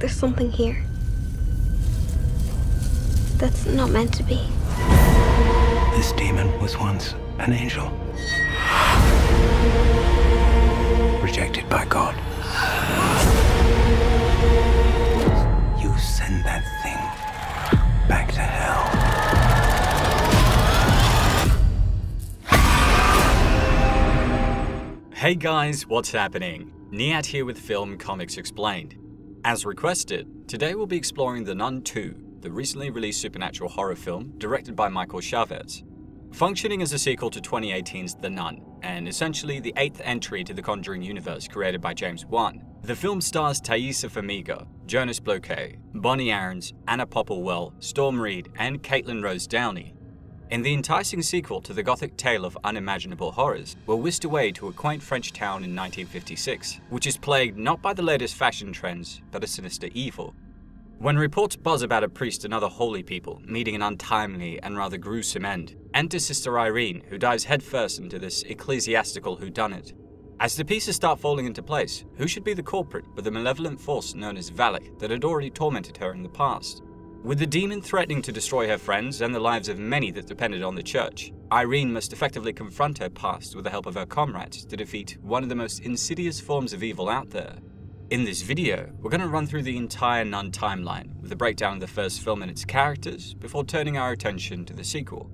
there's something here. That's not meant to be. This demon was once an angel. Rejected by God. You send that thing back to hell. Hey guys, what's happening? Niyat here with Film Comics Explained. As requested, today we'll be exploring The Nun 2, the recently released supernatural horror film directed by Michael Chaves. Functioning as a sequel to 2018's The Nun, and essentially the eighth entry to the Conjuring universe created by James Wan, the film stars Taissa Farmiga, Jonas Bloquet, Bonnie Aarons, Anna Popplewell, Storm Reid, and Katelyn Rose Downey, in the enticing sequel to the gothic tale of unimaginable horrors, we're whisked away to a quaint French town in 1956, which is plagued not by the latest fashion trends, but a sinister evil. When reports buzz about a priest and other holy people meeting an untimely and rather gruesome end, enter Sister Irene, who dives headfirst into this ecclesiastical whodunit. As the pieces start falling into place, who should be the culprit but the malevolent force known as Valak that had already tormented her in the past? With the demon threatening to destroy her friends and the lives of many that depended on the church, Irene must effectively confront her past with the help of her comrades to defeat one of the most insidious forms of evil out there. In this video, we're going to run through the entire Nun timeline with a breakdown of the first film and its characters before turning our attention to the sequel.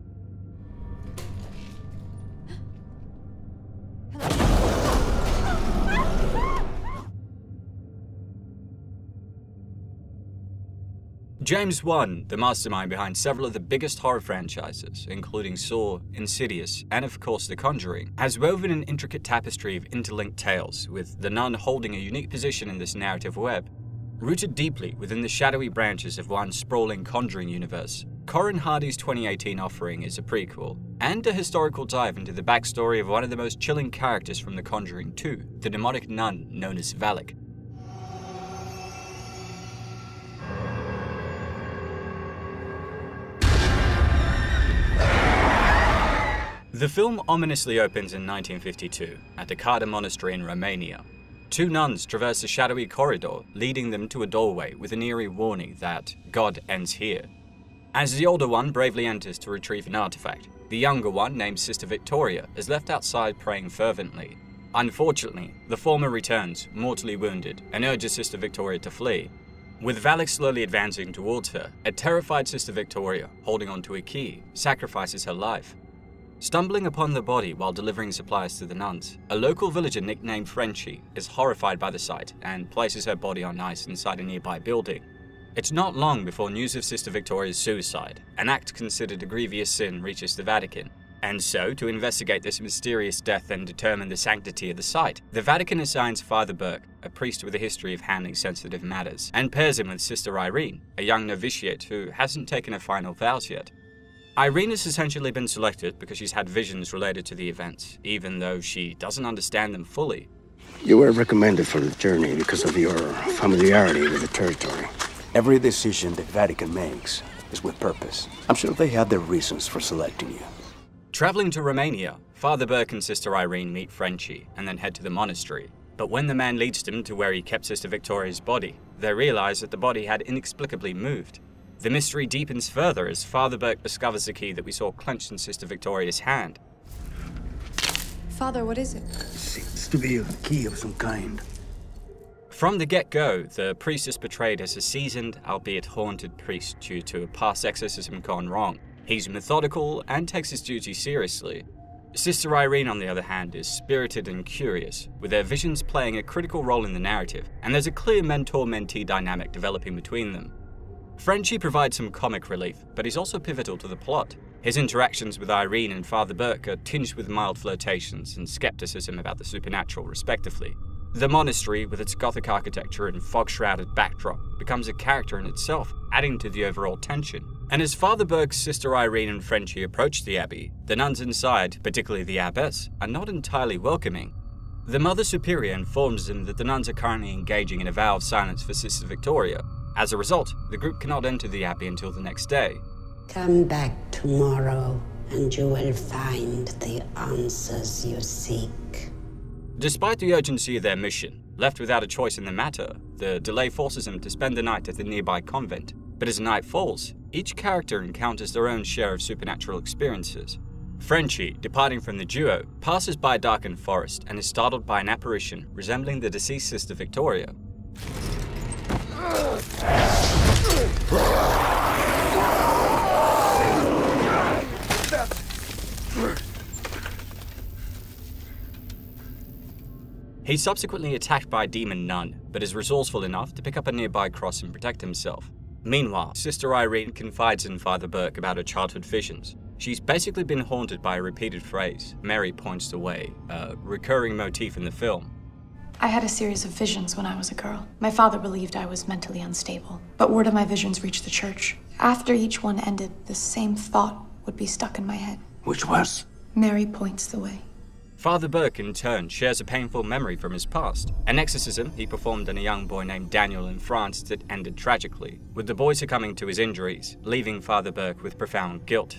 James Wan, the mastermind behind several of the biggest horror franchises, including Saw, Insidious, and of course The Conjuring, has woven an intricate tapestry of interlinked tales, with The Nun holding a unique position in this narrative web. Rooted deeply within the shadowy branches of Wan's sprawling Conjuring universe, Corin Hardy's 2018 offering is a prequel, and a historical dive into the backstory of one of the most chilling characters from The Conjuring 2, the demonic nun known as Valak. The film ominously opens in 1952 at the Cadar Monastery in Romania. Two nuns traverse a shadowy corridor, leading them to a doorway with an eerie warning that God ends here. As the older one bravely enters to retrieve an artifact, the younger one, named Sister Victoria, is left outside praying fervently. Unfortunately, the former returns, mortally wounded, and urges Sister Victoria to flee. With Valak slowly advancing towards her, a terrified Sister Victoria, holding onto a key, sacrifices her life. Stumbling upon the body while delivering supplies to the nuns, a local villager nicknamed Frenchie is horrified by the sight and places her body on ice inside a nearby building. It's not long before news of Sister Victoria's suicide, an act considered a grievous sin, reaches the Vatican. And so, to investigate this mysterious death and determine the sanctity of the site, the Vatican assigns Father Burke, a priest with a history of handling sensitive matters, and pairs him with Sister Irene, a young novitiate who hasn't taken her final vows yet. Irene has essentially been selected because she's had visions related to the events, even though she doesn't understand them fully. You were recommended for the journey because of your familiarity with the territory. Every decision the Vatican makes is with purpose. I'm sure they had their reasons for selecting you. Traveling to Romania, Father Burke and Sister Irene meet Frenchie and then head to the monastery. But when the man leads them to where he kept Sister Victoria's body, they realize that the body had inexplicably moved. The mystery deepens further as Father Burke discovers the key that we saw clenched in Sister Victoria's hand. Father, what is it? Seems to be a key of some kind. From the get go, the priest is portrayed as a seasoned, albeit haunted priest due to a past exorcism gone wrong. He's methodical and takes his duty seriously. Sister Irene, on the other hand, is spirited and curious, with their visions playing a critical role in the narrative, and there's a clear mentor mentee dynamic developing between them. Frenchie provides some comic relief, but he's also pivotal to the plot. His interactions with Irene and Father Burke are tinged with mild flirtations and skepticism about the supernatural, respectively. The monastery, with its Gothic architecture and fog shrouded backdrop, becomes a character in itself, adding to the overall tension. And as Father Burke's sister Irene and Frenchie approach the abbey, the nuns inside, particularly the abbess, are not entirely welcoming. The Mother Superior informs them that the nuns are currently engaging in a vow of silence for Sister Victoria, as a result, the group cannot enter the Abbey until the next day. Come back tomorrow and you will find the answers you seek. Despite the urgency of their mission, Left without a choice in the matter, the delay forces them to spend the night at the nearby convent. But as night falls, each character encounters their own share of supernatural experiences. Frenchie, departing from the duo, passes by a darkened forest and is startled by an apparition resembling the deceased sister Victoria. He's subsequently attacked by a demon nun, but is resourceful enough to pick up a nearby cross and protect himself. Meanwhile, Sister Irene confides in Father Burke about her childhood visions. She's basically been haunted by a repeated phrase, Mary points away, a recurring motif in the film. I had a series of visions when I was a girl. My father believed I was mentally unstable, but word of my visions reached the church. After each one ended, the same thought would be stuck in my head. Which was? Mary points the way. Father Burke, in turn, shares a painful memory from his past. An exorcism he performed on a young boy named Daniel in France that ended tragically, with the boy succumbing to his injuries, leaving Father Burke with profound guilt.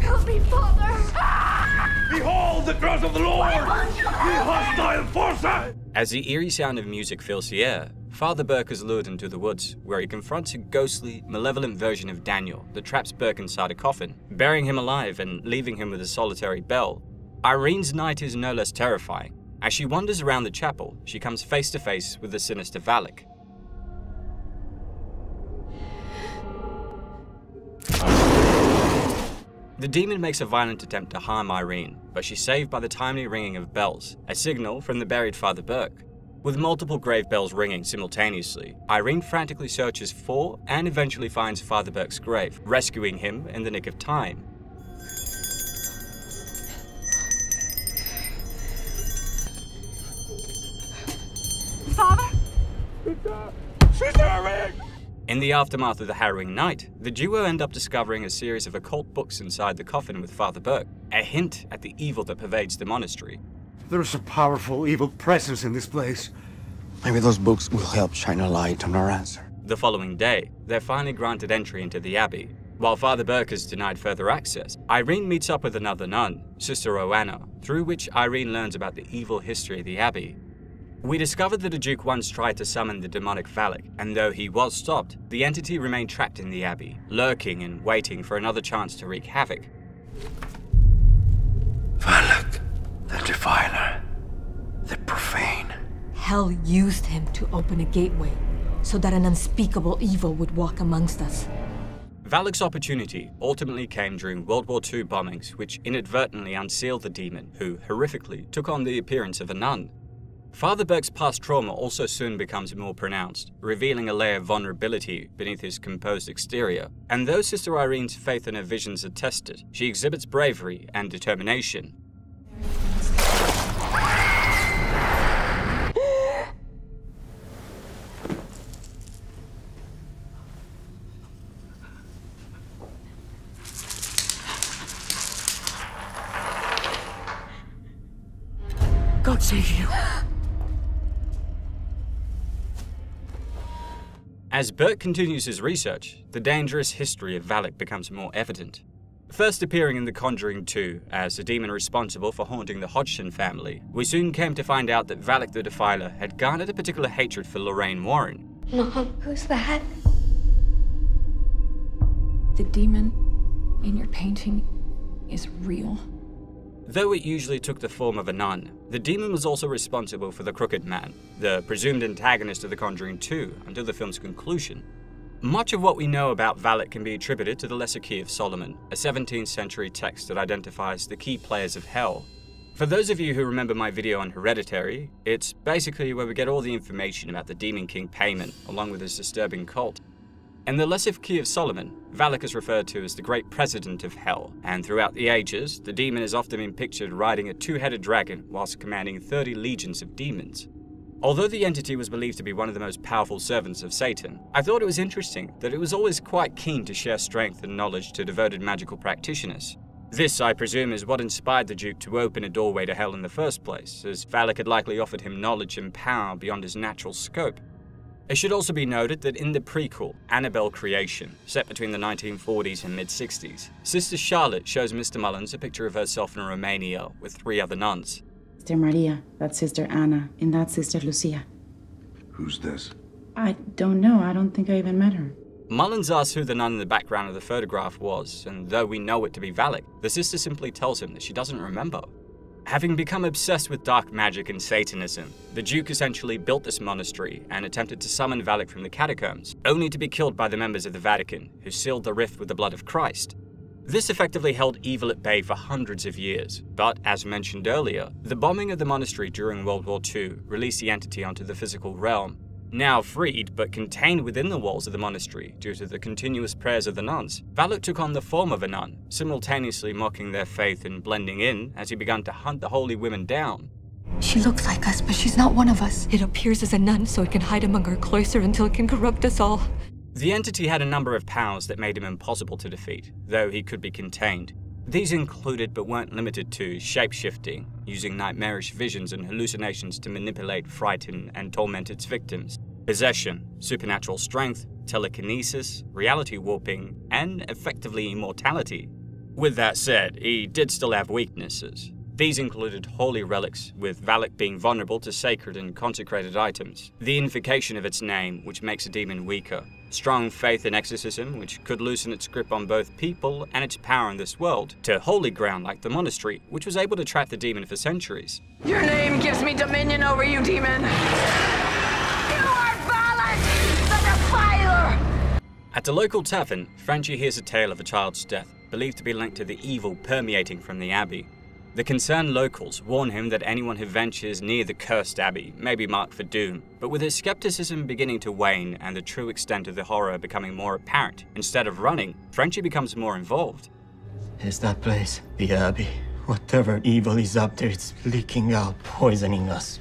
Help me, Father! Ah! Behold the cross of the Lord! The hostile forces! As the eerie sound of music fills the air, Father Burke is lured into the woods, where he confronts a ghostly, malevolent version of Daniel that traps Burke inside a coffin, burying him alive and leaving him with a solitary bell. Irene's night is no less terrifying. As she wanders around the chapel, she comes face to face with the sinister Valak. The demon makes a violent attempt to harm Irene, but she's saved by the timely ringing of bells, a signal from the buried Father Burke. With multiple grave bells ringing simultaneously, Irene frantically searches for and eventually finds Father Burke's grave, rescuing him in the nick of time. Father? Sister Irene! In the aftermath of the harrowing night, the duo end up discovering a series of occult books inside the coffin with Father Burke, a hint at the evil that pervades the monastery. There's a powerful evil presence in this place. Maybe those books will help shine a light on our answer. The following day, they're finally granted entry into the abbey. While Father Burke is denied further access, Irene meets up with another nun, Sister Oana, through which Irene learns about the evil history of the abbey. We discovered that a duke once tried to summon the demonic Valak, and though he was stopped, the entity remained trapped in the abbey, lurking and waiting for another chance to wreak havoc. Valak, the defiler, the profane. Hell used him to open a gateway so that an unspeakable evil would walk amongst us. Valak's opportunity ultimately came during World War II bombings, which inadvertently unsealed the demon, who horrifically took on the appearance of a nun. Father Burke's past trauma also soon becomes more pronounced, revealing a layer of vulnerability beneath his composed exterior. And though Sister Irene's faith in her visions are tested, she exhibits bravery and determination. As Burke continues his research, the dangerous history of Valak becomes more evident. First appearing in The Conjuring 2 as the demon responsible for haunting the Hodgson family, we soon came to find out that Valak the Defiler had garnered a particular hatred for Lorraine Warren. Mom, who's that? The demon in your painting is real. Though it usually took the form of a nun, the demon was also responsible for the Crooked Man, the presumed antagonist of The Conjuring 2 until the film's conclusion. Much of what we know about Valak can be attributed to the Lesser Key of Solomon, a 17th century text that identifies the key players of Hell. For those of you who remember my video on Hereditary, it's basically where we get all the information about the Demon King Paimon, along with his disturbing cult. In the Key of Solomon, Valak is referred to as the Great President of Hell, and throughout the ages, the demon has often been pictured riding a two-headed dragon whilst commanding 30 legions of demons. Although the entity was believed to be one of the most powerful servants of Satan, I thought it was interesting that it was always quite keen to share strength and knowledge to devoted magical practitioners. This, I presume, is what inspired the Duke to open a doorway to hell in the first place, as Valak had likely offered him knowledge and power beyond his natural scope. It should also be noted that in the prequel, Annabelle Creation, set between the 1940s and mid 60s, Sister Charlotte shows Mr. Mullins a picture of herself in Romania with three other nuns. Sister Maria, that's Sister Anna, and that's Sister Lucia. Who's this? I don't know. I don't think I even met her. Mullins asks who the nun in the background of the photograph was, and though we know it to be Valak, the sister simply tells him that she doesn't remember. Having become obsessed with dark magic and Satanism, the Duke essentially built this monastery and attempted to summon Valak from the catacombs, only to be killed by the members of the Vatican, who sealed the rift with the blood of Christ. This effectively held evil at bay for hundreds of years, but as mentioned earlier, the bombing of the monastery during World War II released the entity onto the physical realm. Now freed, but contained within the walls of the monastery due to the continuous prayers of the nuns, Valak took on the form of a nun, simultaneously mocking their faith and blending in as he began to hunt the holy women down. She looks like us, but she's not one of us. It appears as a nun so it can hide among our cloister until it can corrupt us all. The entity had a number of powers that made him impossible to defeat, though he could be contained. These included but weren't limited to shapeshifting, using nightmarish visions and hallucinations to manipulate, frighten, and torment its victims, possession, supernatural strength, telekinesis, reality warping, and effectively immortality. With that said, he did still have weaknesses. These included holy relics, with Valak being vulnerable to sacred and consecrated items, the invocation of its name, which makes a demon weaker, strong faith in exorcism, which could loosen its grip on both people and its power in this world, to holy ground like the monastery, which was able to trap the demon for centuries. Your name gives me dominion over you, demon! You are Valak, the Defiler! At a local tavern, Frenchie hears a tale of a child's death, believed to be linked to the evil permeating from the abbey. The concerned locals warn him that anyone who ventures near the cursed abbey may be marked for doom, but with his skepticism beginning to wane and the true extent of the horror becoming more apparent, instead of running, Frenchie becomes more involved. Is that place the abbey? Whatever evil is up there, it's leaking out, poisoning us.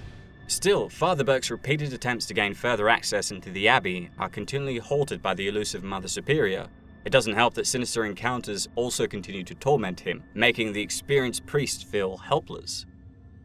Still, Father Burke's repeated attempts to gain further access into the abbey are continually halted by the elusive Mother Superior, it doesn't help that sinister encounters also continue to torment him, making the experienced priest feel helpless.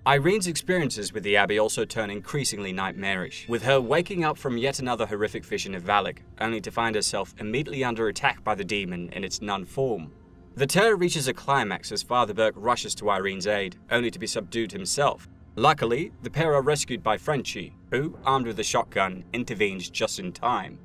Irene's experiences with the Abbey also turn increasingly nightmarish, with her waking up from yet another horrific vision of Valak, only to find herself immediately under attack by the demon in its nun form. The terror reaches a climax as Father Burke rushes to Irene's aid, only to be subdued himself. Luckily, the pair are rescued by Frenchie, who, armed with a shotgun, intervenes just in time.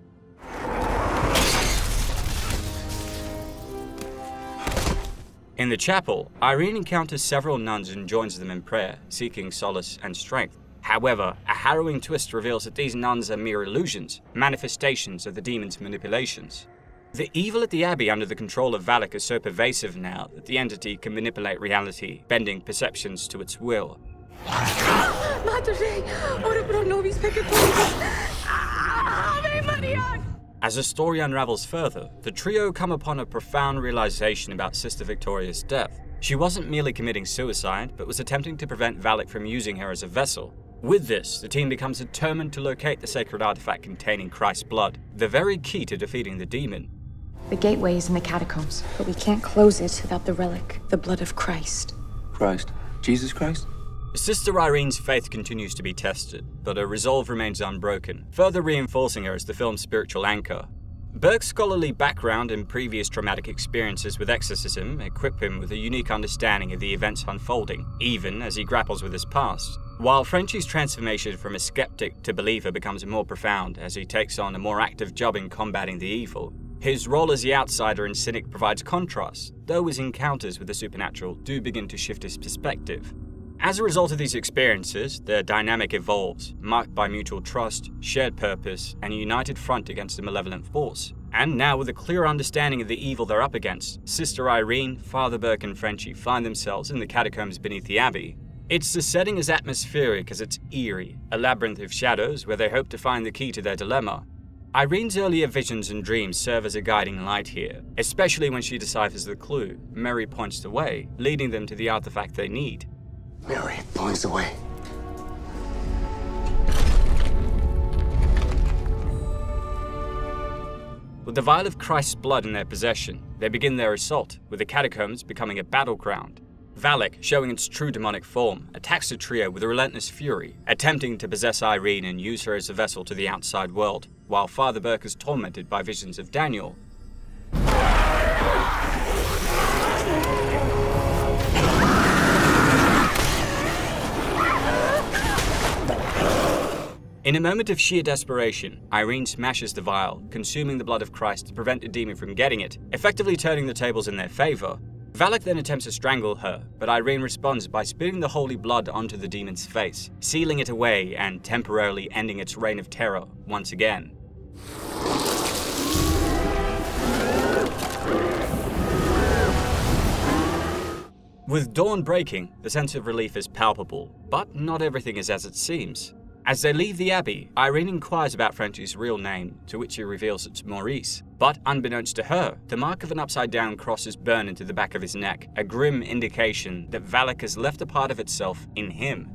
In the chapel, Irene encounters several nuns and joins them in prayer, seeking solace and strength. However, a harrowing twist reveals that these nuns are mere illusions, manifestations of the demon's manipulations. The evil at the Abbey under the control of Valak is so pervasive now that the entity can manipulate reality, bending perceptions to its will. As the story unravels further, the trio come upon a profound realization about Sister Victoria's death. She wasn't merely committing suicide, but was attempting to prevent Valak from using her as a vessel. With this, the team becomes determined to locate the sacred artifact containing Christ's blood, the very key to defeating the demon. The gateway is in the catacombs, but we can't close it without the relic, the blood of Christ. Christ? Jesus Christ? Sister Irene's faith continues to be tested, but her resolve remains unbroken, further reinforcing her as the film's spiritual anchor. Burke's scholarly background and previous traumatic experiences with exorcism equip him with a unique understanding of the events unfolding, even as he grapples with his past. While Frenchie's transformation from a skeptic to believer becomes more profound as he takes on a more active job in combating the evil, his role as the outsider and cynic provides contrast, though his encounters with the supernatural do begin to shift his perspective. As a result of these experiences, their dynamic evolves, marked by mutual trust, shared purpose, and a united front against a malevolent force. And now, with a clear understanding of the evil they're up against, Sister Irene, Father Burke, and Frenchie find themselves in the catacombs beneath the Abbey. Its the setting as atmospheric as it's eerie, a labyrinth of shadows where they hope to find the key to their dilemma. Irene's earlier visions and dreams serve as a guiding light here, especially when she deciphers the clue. Mary points the way, leading them to the artifact they need. Mary points the way. With the vial of Christ's blood in their possession, they begin their assault, with the catacombs becoming a battleground. Valak, showing its true demonic form, attacks the trio with a relentless fury, attempting to possess Irene and use her as a vessel to the outside world, while Father Burke is tormented by visions of Daniel, In a moment of sheer desperation, Irene smashes the vial, consuming the blood of Christ to prevent the demon from getting it, effectively turning the tables in their favor. Valak then attempts to strangle her, but Irene responds by spitting the holy blood onto the demon's face, sealing it away and temporarily ending its reign of terror once again. With dawn breaking, the sense of relief is palpable, but not everything is as it seems. As they leave the Abbey, Irene inquires about Frenchie's real name, to which he reveals it's Maurice. But unbeknownst to her, the mark of an upside down cross is burned into the back of his neck, a grim indication that Valak has left a part of itself in him.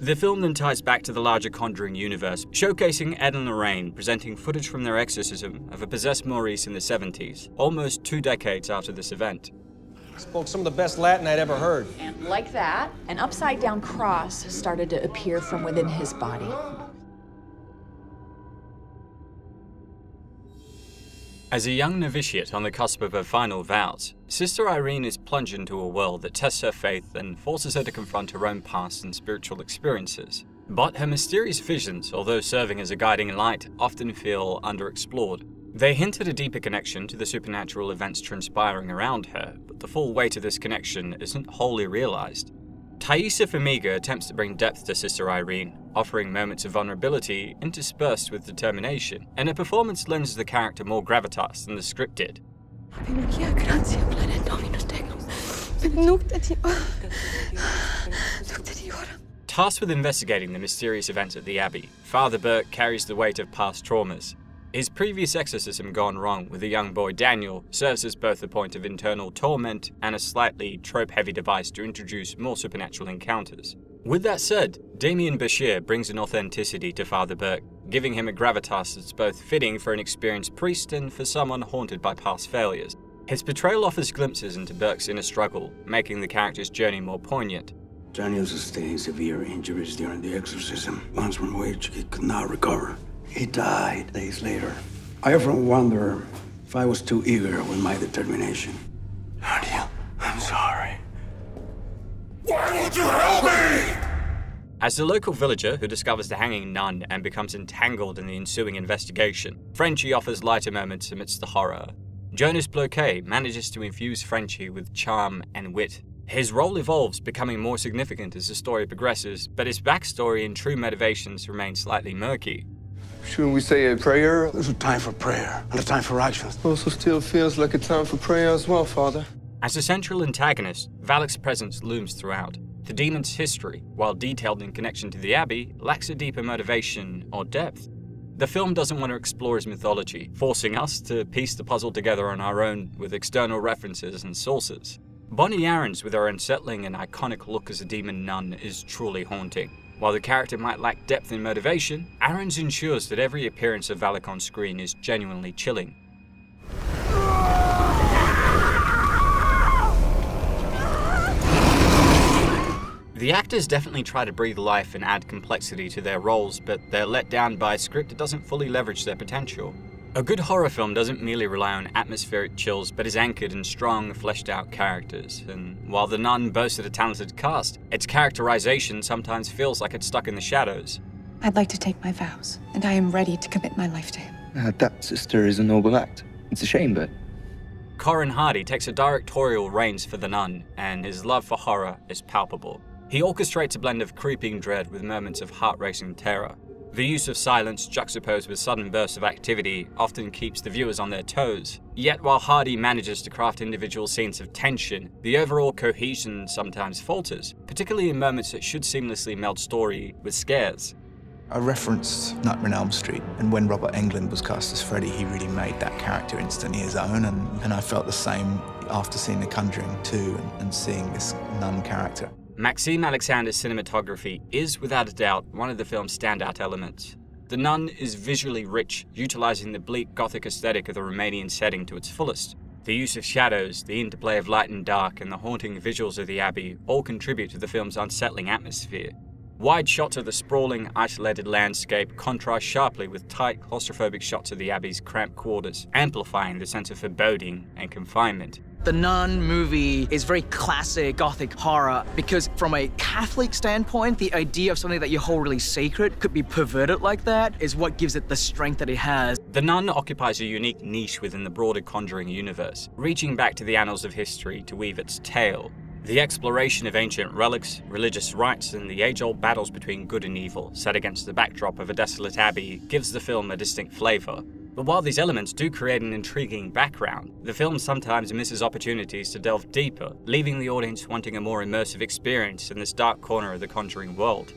The film then ties back to the larger Conjuring universe, showcasing Ed and Lorraine presenting footage from their exorcism of a possessed Maurice in the 70s, almost two decades after this event. Spoke some of the best Latin I'd ever heard. And like that, an upside down cross started to appear from within his body. As a young novitiate on the cusp of her final vows, Sister Irene is plunged into a world that tests her faith and forces her to confront her own past and spiritual experiences. But her mysterious visions, although serving as a guiding light, often feel underexplored. They hint at a deeper connection to the supernatural events transpiring around her, but the full weight of this connection isn't wholly realized. Taissa Farmiga attempts to bring depth to Sister Irene, offering moments of vulnerability interspersed with determination, and her performance lends the character more gravitas than the script did. Tasked with investigating the mysterious events at the Abbey, Father Burke carries the weight of past traumas, his previous exorcism gone wrong with the young boy Daniel serves as both a point of internal torment and a slightly trope heavy device to introduce more supernatural encounters. With that said, Demian Bichir brings an authenticity to Father Burke, giving him a gravitas that's both fitting for an experienced priest and for someone haunted by past failures. His portrayal offers glimpses into Burke's inner struggle, making the character's journey more poignant. Daniel sustained severe injuries during the exorcism, ones from which he could not recover. He died days later. I often wonder if I was too eager with my determination. Daniel, I'm sorry. Why won't you help me? As the local villager who discovers the hanging nun and becomes entangled in the ensuing investigation, Frenchie offers lighter moments amidst the horror. Jonas Bloquet manages to infuse Frenchie with charm and wit. His role evolves, becoming more significant as the story progresses, but his backstory and true motivations remain slightly murky. Shouldn't we say a prayer? There's a time for prayer and a time for action. Also still feels like a time for prayer as well, Father. As a central antagonist, Valak's presence looms throughout. The demon's history, while detailed in connection to the Abbey, lacks a deeper motivation or depth. The film doesn't want to explore his mythology, forcing us to piece the puzzle together on our own with external references and sources. Bonnie Aarons, with her unsettling and iconic look as a demon nun, is truly haunting. While the character might lack depth and motivation, Aarons ensures that every appearance of Valak on screen is genuinely chilling. The actors definitely try to breathe life and add complexity to their roles, but they're let down by a script that doesn't fully leverage their potential. A good horror film doesn't merely rely on atmospheric chills, but is anchored in strong, fleshed out characters. And while The Nun boasted a talented cast, its characterization sometimes feels like it's stuck in the shadows. I'd like to take my vows, and I am ready to commit my life to him. Uh, that, sister, is a noble act. It's a shame, but. Corin Hardy takes a directorial reins for The Nun, and his love for horror is palpable. He orchestrates a blend of creeping dread with moments of heart racing terror. The use of silence juxtaposed with sudden bursts of activity often keeps the viewers on their toes. Yet while Hardy manages to craft individual scenes of tension, the overall cohesion sometimes falters, particularly in moments that should seamlessly meld story with scares. I referenced Nightmare on Elm Street, and when Robert Englund was cast as Freddy, he really made that character instantly his own, and, and I felt the same after seeing The Conjuring 2 and, and seeing this nun character. Maxime Alexandre's cinematography is, without a doubt, one of the film's standout elements. The Nun is visually rich, utilizing the bleak Gothic aesthetic of the Romanian setting to its fullest. The use of shadows, the interplay of light and dark, and the haunting visuals of the Abbey all contribute to the film's unsettling atmosphere. Wide shots of the sprawling, isolated landscape contrast sharply with tight, claustrophobic shots of the Abbey's cramped quarters, amplifying the sense of foreboding and confinement. The Nun movie is very classic Gothic horror because, from a Catholic standpoint, the idea of something that you hold really sacred could be perverted like that is what gives it the strength that it has. The Nun occupies a unique niche within the broader Conjuring universe, reaching back to the annals of history to weave its tale. The exploration of ancient relics, religious rites, and the age old battles between good and evil, set against the backdrop of a desolate abbey, gives the film a distinct flavour. But while these elements do create an intriguing background, the film sometimes misses opportunities to delve deeper, leaving the audience wanting a more immersive experience in this dark corner of the Conjuring world.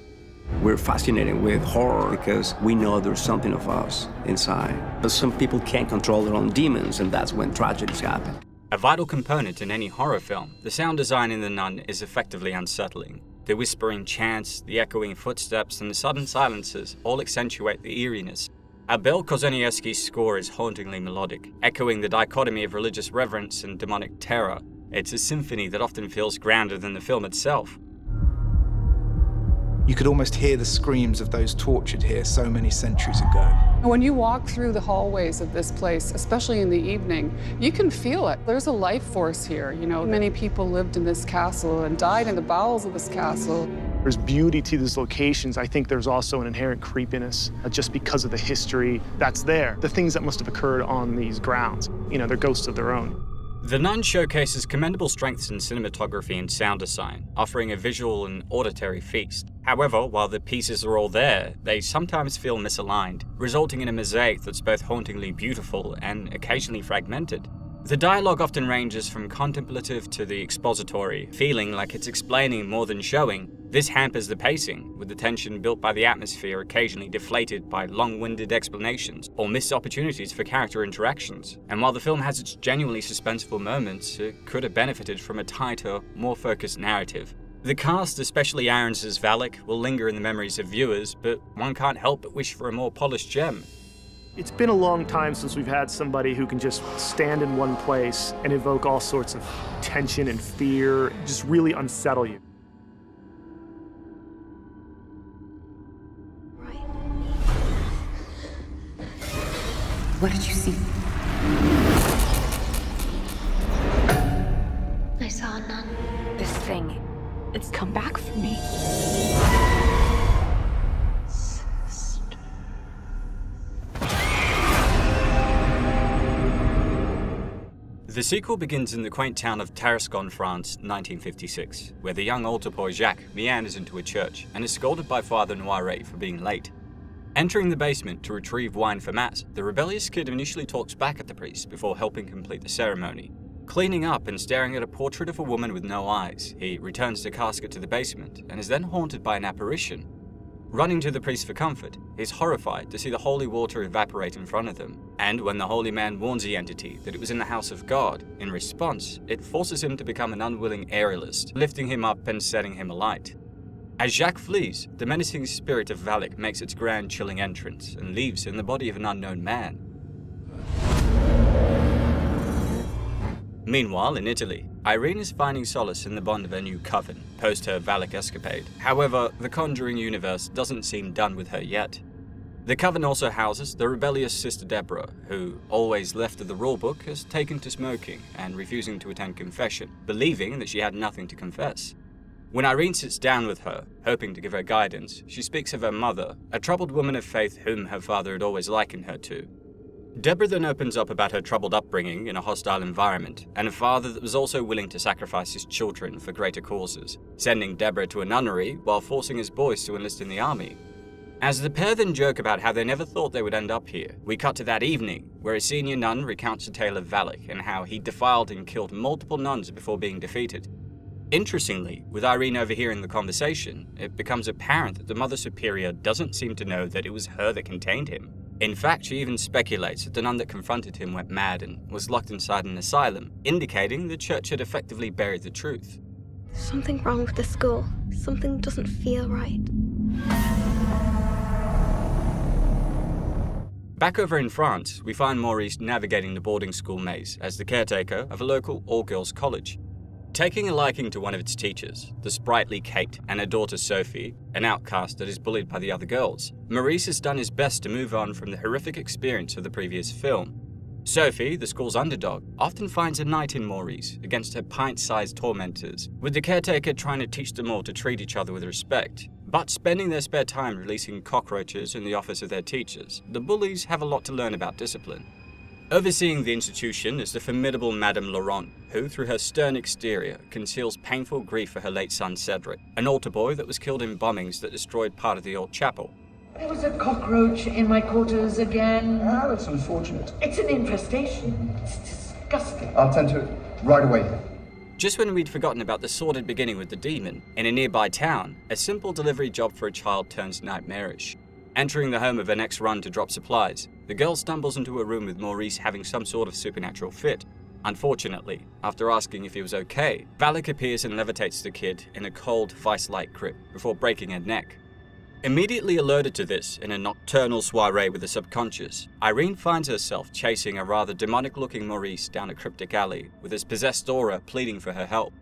We're fascinated with horror because we know there's something of us inside. But some people can't control their own demons, and that's when tragedies happen. A vital component in any horror film, the sound design in The Nun is effectively unsettling. The whispering chants, the echoing footsteps, and the sudden silences all accentuate the eeriness Abel Korzeniowski's score is hauntingly melodic, echoing the dichotomy of religious reverence and demonic terror. It's a symphony that often feels grander than the film itself. You could almost hear the screams of those tortured here so many centuries ago. When you walk through the hallways of this place, especially in the evening, you can feel it. There's a life force here. You know, many people lived in this castle and died in the bowels of this castle. There's beauty to these locations. I think there's also an inherent creepiness uh, just because of the history that's there, the things that must have occurred on these grounds. You know, they're ghosts of their own. The Nun showcases commendable strengths in cinematography and sound design, offering a visual and auditory feast. However, while the pieces are all there, they sometimes feel misaligned, resulting in a mosaic that's both hauntingly beautiful and occasionally fragmented. The dialogue often ranges from contemplative to the expository, feeling like it's explaining more than showing. This hampers the pacing, with the tension built by the atmosphere occasionally deflated by long-winded explanations or missed opportunities for character interactions. And while the film has its genuinely suspenseful moments, it could have benefited from a tighter, more focused narrative. The cast, especially Aarons as Valak, will linger in the memories of viewers, but one can't help but wish for a more polished gem. It's been a long time since we've had somebody who can just stand in one place and evoke all sorts of tension and fear, just really unsettle you. What did you see? Sequel begins in the quaint town of Tarascon, France, 1956, where the young altar boy Jacques meanders into a church and is scolded by Father Noiret for being late. Entering the basement to retrieve wine for Mass, the rebellious kid initially talks back at the priest before helping complete the ceremony. Cleaning up and staring at a portrait of a woman with no eyes, he returns the casket to the basement and is then haunted by an apparition Running to the priest for comfort, he's horrified to see the holy water evaporate in front of them. And when the holy man warns the entity that it was in the house of God, in response, it forces him to become an unwilling aerialist, lifting him up and setting him alight. As Jacques flees, the menacing spirit of Valak makes its grand chilling entrance and leaves in the body of an unknown man. Meanwhile, in Italy, Irene is finding solace in the bond of her new coven, post her Valak escapade. However, the Conjuring universe doesn't seem done with her yet. The coven also houses the rebellious Sister Deborah, who, always left of the rulebook, has taken to smoking and refusing to attend confession, believing that she had nothing to confess. When Irene sits down with her, hoping to give her guidance, she speaks of her mother, a troubled woman of faith whom her father had always likened her to, Deborah then opens up about her troubled upbringing in a hostile environment, and a father that was also willing to sacrifice his children for greater causes, sending Deborah to a nunnery while forcing his boys to enlist in the army. As the pair then joke about how they never thought they would end up here, we cut to that evening, where a senior nun recounts the tale of Valak and how he defiled and killed multiple nuns before being defeated. Interestingly, with Irene overhearing the conversation, it becomes apparent that the Mother Superior doesn't seem to know that it was her that contained him. In fact, she even speculates that the nun that confronted him went mad and was locked inside an asylum, indicating the church had effectively buried the truth. There's something wrong with the school. Something doesn't feel right. Back over in France, we find Maurice navigating the boarding school maze as the caretaker of a local all-girls college. Taking a liking to one of its teachers, the sprightly Kate, and her daughter Sophie, an outcast that is bullied by the other girls, Maurice has done his best to move on from the horrific experience of the previous film. Sophie, the school's underdog, often finds a night in Maurice against her pint-sized tormentors, with the caretaker trying to teach them all to treat each other with respect. But spending their spare time releasing cockroaches in the office of their teachers, the bullies have a lot to learn about discipline. Overseeing the institution is the formidable Madame Laurent, who, through her stern exterior, conceals painful grief for her late son Cedric, an altar boy that was killed in bombings that destroyed part of the old chapel. There was a cockroach in my quarters again. Ah, that's unfortunate. It's an infestation. It's disgusting. I'll tend to it right away. Just when we'd forgotten about the sordid beginning with the demon, in a nearby town, a simple delivery job for a child turns nightmarish. Entering the home of her next run to drop supplies, the girl stumbles into a room with Maurice having some sort of supernatural fit. Unfortunately, after asking if he was okay, Valak appears and levitates the kid in a cold, vice-like grip before breaking her neck. Immediately alerted to this in a nocturnal soiree with the subconscious, Irene finds herself chasing a rather demonic looking Maurice down a cryptic alley with his possessed aura pleading for her help.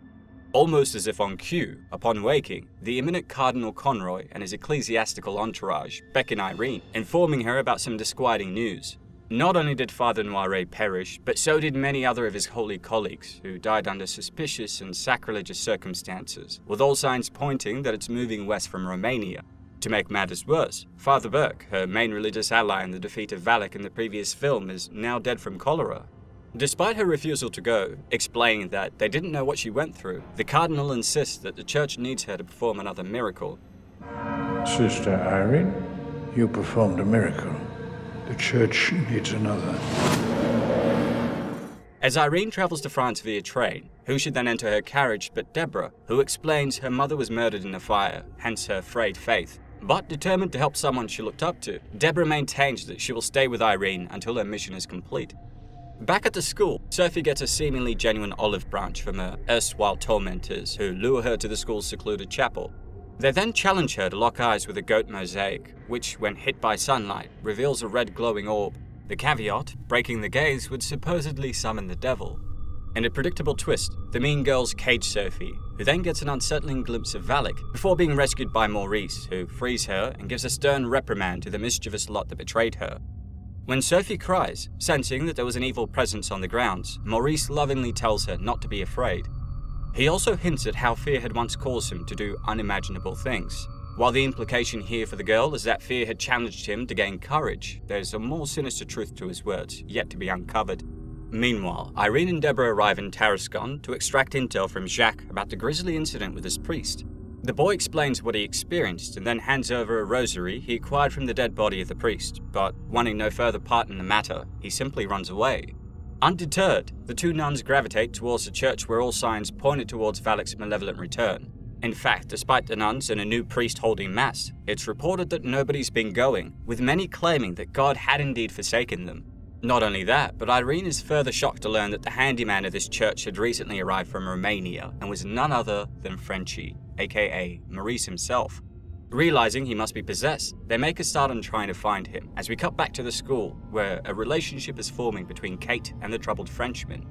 Almost as if on cue, upon waking, the imminent Cardinal Conroy and his ecclesiastical entourage beckon Irene, informing her about some disquieting news. Not only did Father Noiret perish, but so did many other of his holy colleagues, who died under suspicious and sacrilegious circumstances, with all signs pointing that it's moving west from Romania, to make matters worse, Father Burke, her main religious ally in the defeat of Valak in the previous film, is now dead from cholera. Despite her refusal to go, explaining that they didn't know what she went through, the Cardinal insists that the church needs her to perform another miracle. Sister Irene, you performed a miracle. The church needs another. As Irene travels to France via train, who should then enter her carriage but Deborah, who explains her mother was murdered in a fire, hence her frayed faith. But determined to help someone she looked up to, Deborah maintains that she will stay with Irene until her mission is complete. Back at the school, Sophie gets a seemingly genuine olive branch from her erstwhile tormentors who lure her to the school's secluded chapel. They then challenge her to lock eyes with a goat mosaic, which, when hit by sunlight, reveals a red glowing orb the caveat, breaking the gaze, would supposedly summon the devil. In a predictable twist, the mean girls cage Sophie, who then gets an unsettling glimpse of Valak before being rescued by Maurice, who frees her and gives a stern reprimand to the mischievous lot that betrayed her. When Sophie cries, sensing that there was an evil presence on the grounds, Maurice lovingly tells her not to be afraid. He also hints at how fear had once caused him to do unimaginable things, while the implication here for the girl is that fear had challenged him to gain courage, there's a more sinister truth to his words, yet to be uncovered. Meanwhile, Irene and Deborah arrive in Tarascon to extract intel from Jacques about the grisly incident with his priest. The boy explains what he experienced and then hands over a rosary he acquired from the dead body of the priest, but wanting no further part in the matter, he simply runs away. Undeterred, the two nuns gravitate towards the church where all signs pointed towards Valak's malevolent return, in fact, despite the nuns and a new priest holding Mass, it's reported that nobody's been going, with many claiming that God had indeed forsaken them. Not only that, but Irene is further shocked to learn that the handyman of this church had recently arrived from Romania and was none other than Frenchie, aka Maurice himself. Realizing he must be possessed, they make a start on trying to find him, as we cut back to the school, where a relationship is forming between Kate and the troubled Frenchman,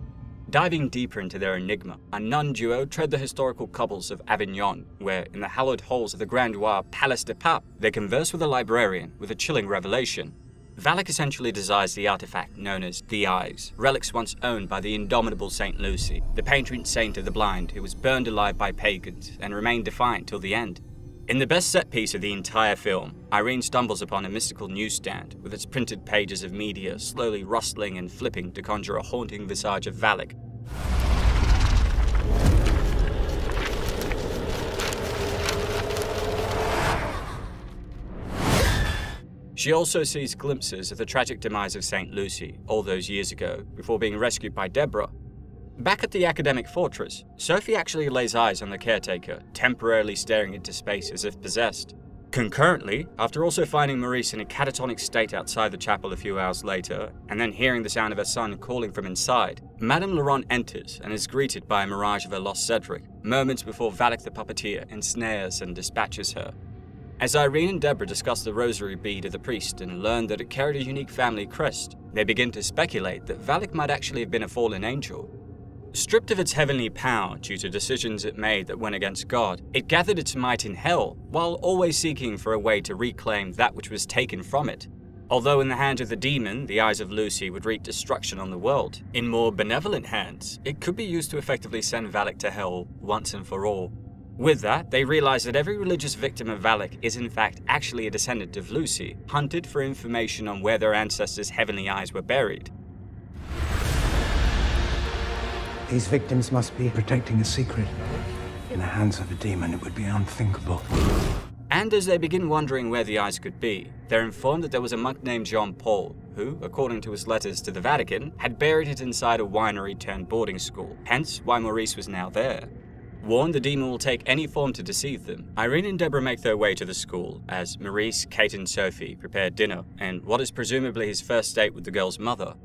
Diving deeper into their enigma, a nun duo tread the historical cobbles of Avignon, where, in the hallowed halls of the Grandois Palais des Papes, they converse with a librarian with a chilling revelation. Valak essentially desires the artifact known as the Eyes, relics once owned by the indomitable Saint Lucy, the patron saint of the blind who was burned alive by pagans and remained defiant till the end. In the best set piece of the entire film, Irene stumbles upon a mystical newsstand with its printed pages of media slowly rustling and flipping to conjure a haunting visage of Valak. She also sees glimpses of the tragic demise of St. Lucy all those years ago before being rescued by Deborah Back at the academic fortress, Sophie actually lays eyes on the caretaker, temporarily staring into space as if possessed. Concurrently, after also finding Maurice in a catatonic state outside the chapel a few hours later, and then hearing the sound of her son calling from inside, Madame Laurent enters and is greeted by a mirage of her lost Cedric, moments before Valak the puppeteer ensnares and dispatches her. As Irene and Deborah discuss the rosary bead of the priest and learn that it carried a unique family crest, they begin to speculate that Valak might actually have been a fallen angel, Stripped of its heavenly power due to decisions it made that went against God, it gathered its might in hell, while always seeking for a way to reclaim that which was taken from it. Although in the hands of the demon, the eyes of Lucy would wreak destruction on the world, in more benevolent hands, it could be used to effectively send Valak to hell once and for all. With that, they realize that every religious victim of Valak is in fact actually a descendant of Lucy, hunted for information on where their ancestors' heavenly eyes were buried. These victims must be protecting a secret. In the hands of a demon, it would be unthinkable. And as they begin wondering where the eyes could be, they're informed that there was a monk named Jean Paul, who, according to his letters to the Vatican, had buried it inside a winery turned boarding school, hence why Maurice was now there. Warned the demon will take any form to deceive them, Irene and Deborah make their way to the school as Maurice, Kate, and Sophie prepare dinner and what is presumably his first date with the girl's mother.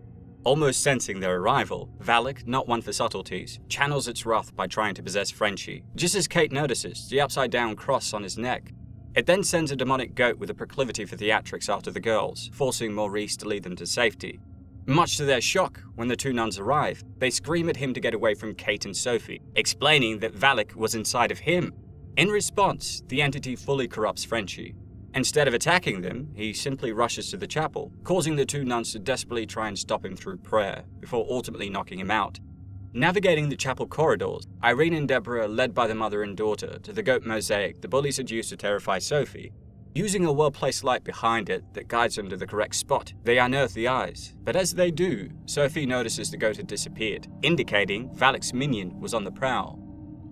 Almost sensing their arrival, Valak, not one for subtleties, channels its wrath by trying to possess Frenchie, just as Kate notices the upside down cross on his neck. It then sends a demonic goat with a proclivity for theatrics after the girls, forcing Maurice to lead them to safety. Much to their shock, when the two nuns arrive, they scream at him to get away from Kate and Sophie, explaining that Valak was inside of him. In response, the entity fully corrupts Frenchie, Instead of attacking them, he simply rushes to the chapel, causing the two nuns to desperately try and stop him through prayer, before ultimately knocking him out. Navigating the chapel corridors, Irene and Deborah led by the mother and daughter to the goat mosaic the bullies had used to terrify Sophie. Using a well-placed light behind it that guides them to the correct spot, they unearth the eyes. But as they do, Sophie notices the goat had disappeared, indicating Valak's minion was on the prowl.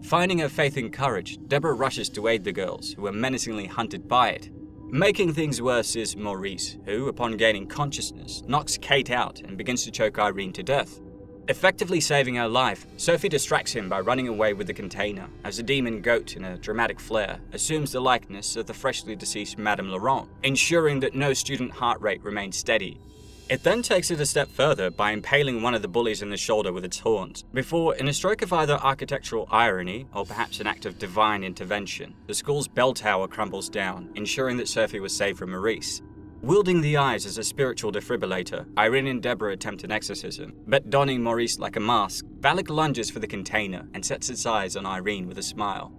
Finding her faith and courage, Deborah rushes to aid the girls, who are menacingly hunted by it, Making things worse is Maurice, who, upon gaining consciousness, knocks Kate out and begins to choke Irene to death. Effectively saving her life, Sophie distracts him by running away with the container, as the demon goat, in a dramatic flair, assumes the likeness of the freshly deceased Madame Laurent, ensuring that no student heart rate remains steady, it then takes it a step further by impaling one of the bullies in the shoulder with its horns, before, in a stroke of either architectural irony or perhaps an act of divine intervention, the school's bell tower crumbles down, ensuring that Sophie was saved from Maurice. Wielding the eyes as a spiritual defibrillator, Irene and Deborah attempt an exorcism, but donning Maurice like a mask, Valak lunges for the container and sets its eyes on Irene with a smile.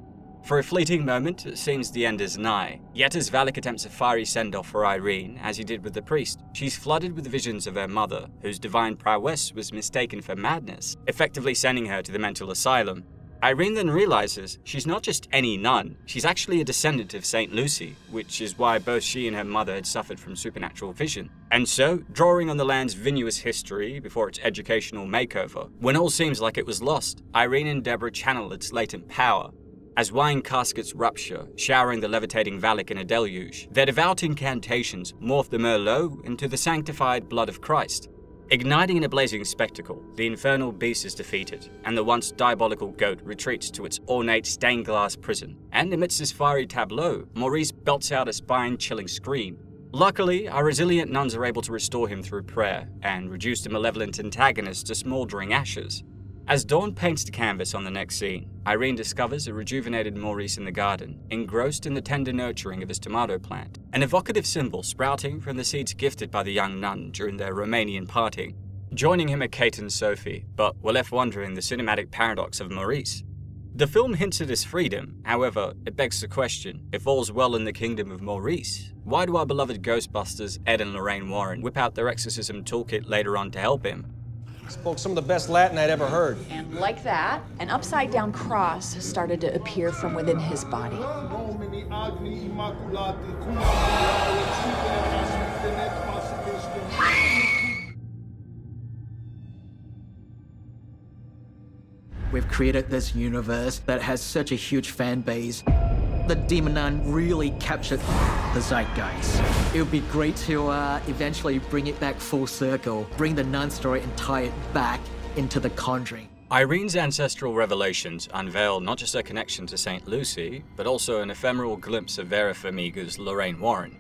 For a fleeting moment, it seems the end is nigh. Yet as Valak attempts a fiery send-off for Irene, as he did with the priest, she's flooded with visions of her mother, whose divine prowess was mistaken for madness, effectively sending her to the mental asylum. Irene then realizes she's not just any nun, she's actually a descendant of St. Lucy, which is why both she and her mother had suffered from supernatural vision. And so, drawing on the land's vinous history before its educational makeover, when all seems like it was lost, Irene and Deborah channel its latent power, as wine caskets rupture, showering the levitating Valak in a deluge, their devout incantations morph the Merlot into the sanctified blood of Christ. Igniting in a blazing spectacle, the infernal beast is defeated, and the once diabolical goat retreats to its ornate stained glass prison. And amidst this fiery tableau, Maurice belts out a spine-chilling scream. Luckily, our resilient nuns are able to restore him through prayer, and reduce the malevolent antagonist to smouldering ashes. As Dawn paints the canvas on the next scene, Irene discovers a rejuvenated Maurice in the garden, engrossed in the tender nurturing of his tomato plant, an evocative symbol sprouting from the seeds gifted by the young nun during their Romanian party. Joining him are Kate and Sophie, but we're left wondering the cinematic paradox of Maurice. The film hints at his freedom, however, it begs the question if all's well in the kingdom of Maurice, why do our beloved Ghostbusters Ed and Lorraine Warren whip out their exorcism toolkit later on to help him? Spoke some of the best Latin I'd ever heard. And like that, an upside down cross started to appear from within his body. We've created this universe that has such a huge fan base. The Demon Nun really captured the zeitgeist. It would be great to uh, eventually bring it back full circle, bring the nun story and tie it back into The Conjuring. Irene's ancestral revelations unveil not just her connection to St. Lucy, but also an ephemeral glimpse of Vera Farmiga's Lorraine Warren.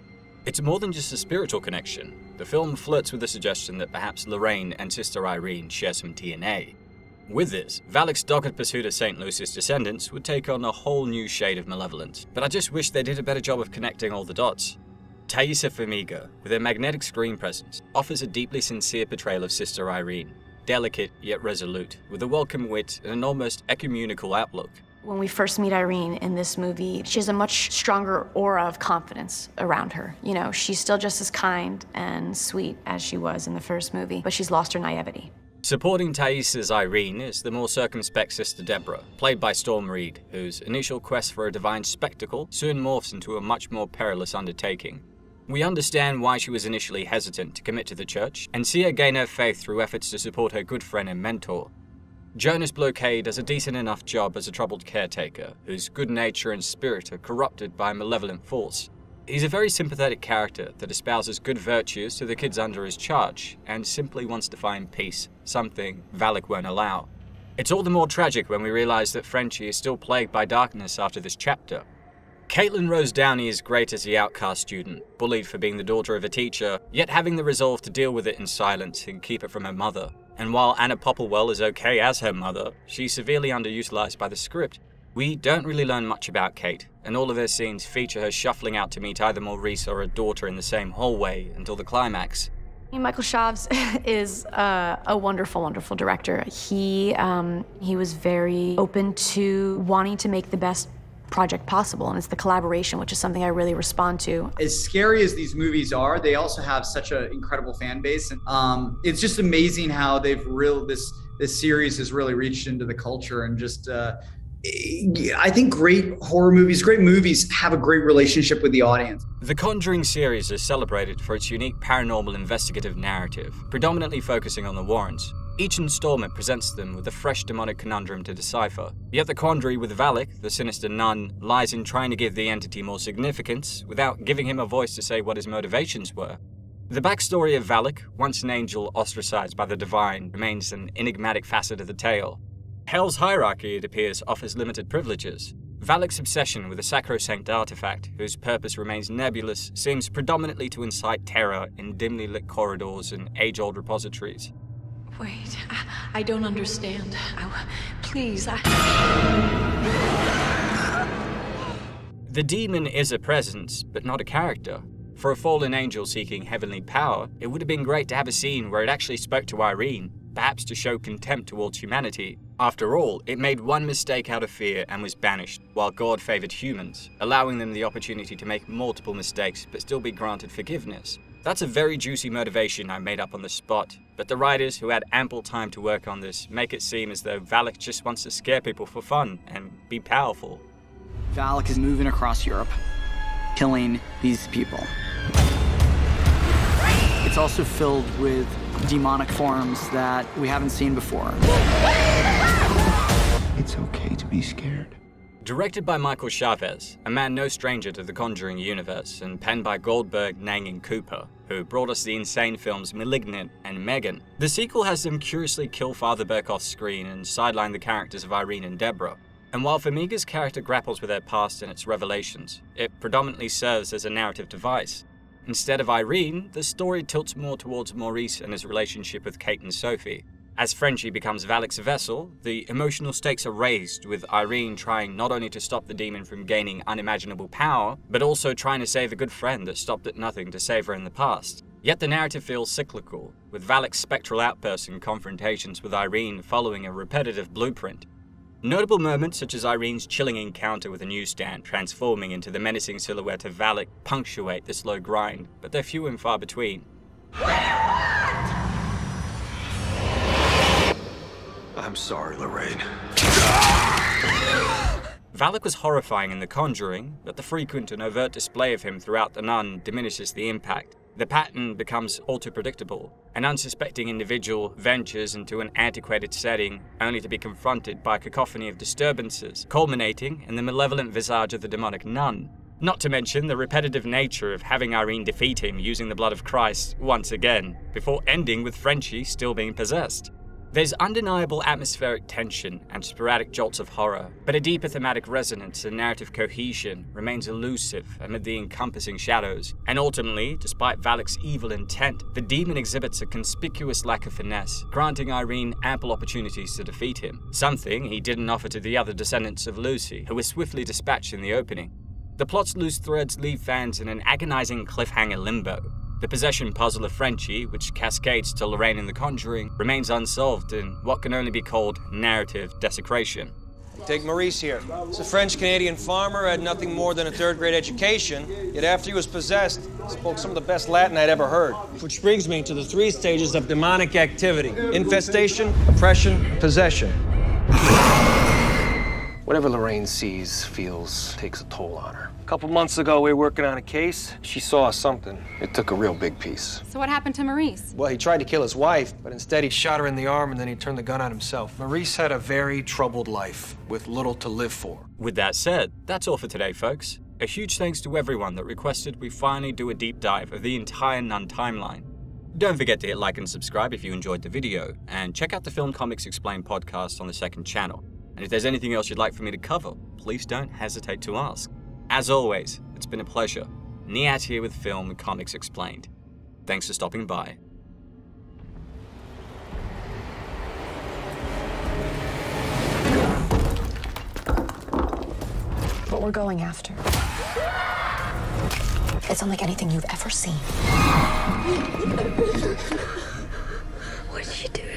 It's more than just a spiritual connection. The film flirts with the suggestion that perhaps Lorraine and Sister Irene share some DNA. With this, Valak's dogged pursuit of St. Lucy's descendants would take on a whole new shade of malevolence, but I just wish they did a better job of connecting all the dots. Taissa Farmiga, with her magnetic screen presence, offers a deeply sincere portrayal of Sister Irene, delicate yet resolute, with a welcome wit and an almost ecumenical outlook, When we first meet Irene in this movie, she has a much stronger aura of confidence around her. You know, she's still just as kind and sweet as she was in the first movie, but she's lost her naivety. Supporting Thais' Irene is the more circumspect Sister Deborah, played by Storm Reid, whose initial quest for a divine spectacle soon morphs into a much more perilous undertaking. We understand why she was initially hesitant to commit to the church, and see her gain her faith through efforts to support her good friend and mentor, Jonas Bloquet does a decent enough job as a troubled caretaker, whose good nature and spirit are corrupted by a malevolent force. He's a very sympathetic character that espouses good virtues to the kids under his charge, and simply wants to find peace, something Valak won't allow. It's all the more tragic when we realize that Frenchie is still plagued by darkness after this chapter. Katelyn Rose Downey is great as the outcast student, bullied for being the daughter of a teacher, yet having the resolve to deal with it in silence and keep it from her mother. And while Anna Popplewell is okay as her mother, she's severely underutilized by the script. We don't really learn much about Kate, and all of her scenes feature her shuffling out to meet either Maurice or her daughter in the same hallway until the climax. Michael Chaves is uh, a wonderful, wonderful director. He um, he was very open to wanting to make the best project possible and it's the collaboration which is something i really respond to as scary as these movies are they also have such an incredible fan base and um, it's just amazing how they've real this this series has really reached into the culture and just uh, I think great horror movies, great movies have a great relationship with the audience. The Conjuring series is celebrated for its unique paranormal investigative narrative, predominantly focusing on the Warrens. Each installment presents them with a fresh demonic conundrum to decipher. Yet the quandary with Valak, the sinister nun, lies in trying to give the entity more significance without giving him a voice to say what his motivations were. The backstory of Valak, once an angel ostracized by the divine, remains an enigmatic facet of the tale. Hell's hierarchy, it appears, offers limited privileges. Valak's obsession with a sacrosanct artifact, whose purpose remains nebulous, seems predominantly to incite terror in dimly lit corridors and age-old repositories. Wait, I, I don't understand. I, please, I... The demon is a presence, but not a character. For a fallen angel seeking heavenly power, it would have been great to have a scene where it actually spoke to Irene, perhaps to show contempt towards humanity. After all, it made one mistake out of fear and was banished, while God favored humans, allowing them the opportunity to make multiple mistakes but still be granted forgiveness. That's a very juicy motivation I made up on the spot, but the writers, who had ample time to work on this, make it seem as though Valak just wants to scare people for fun and be powerful. Valak is moving across Europe, killing these people. It's also filled with demonic forms that we haven't seen before. It's okay to be scared. Directed by Michael Chaves, a man no stranger to the Conjuring universe, and penned by Goldberg, Naing, and Cooper, who brought us the insane films Malignant and Megan. The sequel has them curiously kill Father Burke off screen and sideline the characters of Irene and Deborah. And while Farmiga's character grapples with her past and its revelations, it predominantly serves as a narrative device. Instead of Irene, the story tilts more towards Maurice and his relationship with Kate and Sophie, as Frenchie becomes Valak's vessel, the emotional stakes are raised, with Irene trying not only to stop the demon from gaining unimaginable power, but also trying to save a good friend that stopped at nothing to save her in the past. Yet the narrative feels cyclical, with Valak's spectral outbursts and confrontations with Irene following a repetitive blueprint. Notable moments such as Irene's chilling encounter with a newsstand transforming into the menacing silhouette of Valak punctuate the slow grind, but they're few and far between. I'm sorry, Lorraine. Valak was horrifying in The Conjuring, but the frequent and overt display of him throughout The Nun diminishes the impact. The pattern becomes all too predictable. An unsuspecting individual ventures into an antiquated setting only to be confronted by a cacophony of disturbances, culminating in the malevolent visage of the demonic nun. Not to mention the repetitive nature of having Irene defeat him using the blood of Christ once again, before ending with Frenchie still being possessed. There's undeniable atmospheric tension and sporadic jolts of horror, but a deeper thematic resonance and narrative cohesion remains elusive amid the encompassing shadows. And ultimately, despite Valak's evil intent, the demon exhibits a conspicuous lack of finesse, granting Irene ample opportunities to defeat him, something he didn't offer to the other descendants of Lucy, who were swiftly dispatched in the opening. The plot's loose threads leave fans in an agonizing cliffhanger limbo, the possession puzzle of Frenchie, which cascades to Lorraine in The Conjuring, remains unsolved in what can only be called narrative desecration. Take Maurice here. He's a French-Canadian farmer, had nothing more than a third-grade education, yet after he was possessed, spoke some of the best Latin I'd ever heard. Which brings me to the three stages of demonic activity. Infestation, oppression, possession. Whatever Lorraine sees, feels, takes a toll on her. A couple months ago, we were working on a case. She saw something. It took a real big piece. So what happened to Maurice? Well, he tried to kill his wife, but instead he shot her in the arm and then he turned the gun on himself. Maurice had a very troubled life with little to live for. With that said, that's all for today, folks. A huge thanks to everyone that requested we finally do a deep dive of the entire Nun timeline. Don't forget to hit like and subscribe if you enjoyed the video, and check out the Film Comics Explained podcast on the second channel. And if there's anything else you'd like for me to cover, please don't hesitate to ask. As always, it's been a pleasure. Niyat here with Film Comics Explained. Thanks for stopping by. What we're going after. It's unlike anything you've ever seen. What's she doing?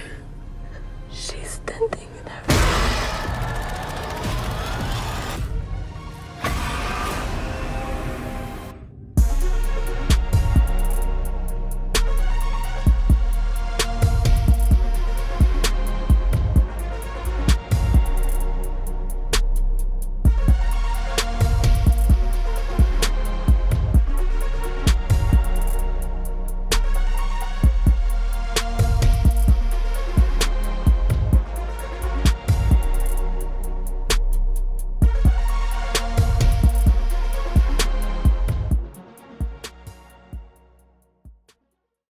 She's standing.